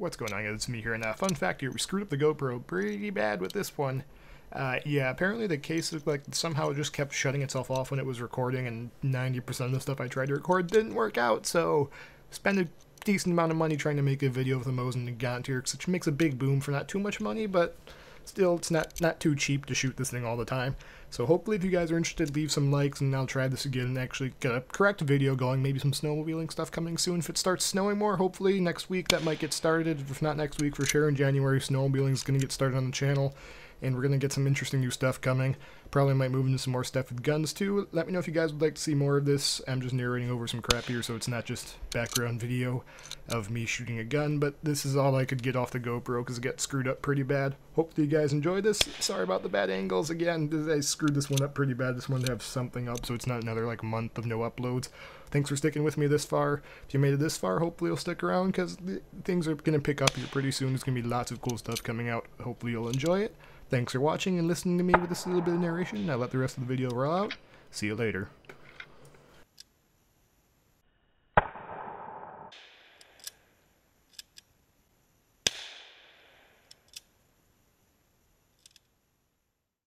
What's going on? Guys, it's me here, and uh, fun fact here, we screwed up the GoPro pretty bad with this one. Uh, yeah, apparently the case looked like somehow it just kept shutting itself off when it was recording, and 90% of the stuff I tried to record didn't work out, so spend a decent amount of money trying to make a video of the Mosin Nagant here, which makes a big boom for not too much money, but still, it's not, not too cheap to shoot this thing all the time. So hopefully if you guys are interested, leave some likes, and I'll try this again and actually get a correct video going. Maybe some snowmobiling stuff coming soon. If it starts snowing more, hopefully next week that might get started. If not next week, for sure in January, snowmobiling is going to get started on the channel and we're going to get some interesting new stuff coming. Probably might move into some more stuff with guns too. Let me know if you guys would like to see more of this. I'm just narrating over some crap here, so it's not just background video of me shooting a gun, but this is all I could get off the GoPro because it got screwed up pretty bad. Hopefully you guys enjoyed this. Sorry about the bad angles. Again, I screwed this one up pretty bad. This one to have something up, so it's not another like month of no uploads. Thanks for sticking with me this far. If you made it this far, hopefully you'll stick around because things are going to pick up here pretty soon. There's going to be lots of cool stuff coming out. Hopefully you'll enjoy it. Thanks for watching and listening to me with this little bit of narration. Now let the rest of the video roll out. See you later.